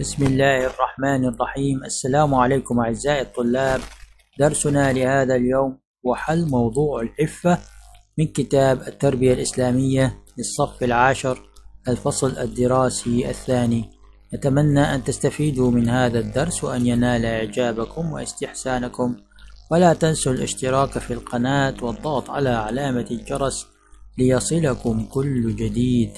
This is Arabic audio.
بسم الله الرحمن الرحيم. السلام عليكم أعزائي الطلاب. درسنا لهذا اليوم هو حل موضوع العفة من كتاب التربية الإسلامية للصف العاشر الفصل الدراسي الثاني. نتمنى أن تستفيدوا من هذا الدرس وأن ينال إعجابكم واستحسانكم. ولا تنسوا الاشتراك في القناة والضغط على علامة الجرس ليصلكم كل جديد.